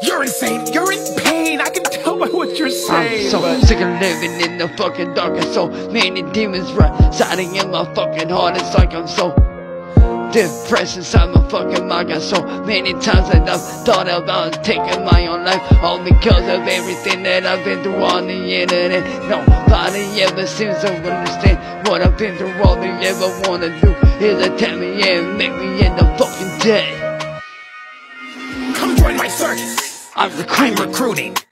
You're insane. You're in pain. I can tell by what you're saying. I'm so but- sick of living in the fucking dark and so many demons residing in my fucking heart. It's like I'm so depressed inside my fucking mind. Got so many times that I've thought about taking my own life, all because of everything that I've been through on the internet. Nobody ever seems to understand what I've been through. All they ever wanna do is attack me and make me end up fucking dead. I'm I'm recruiting. recruiting.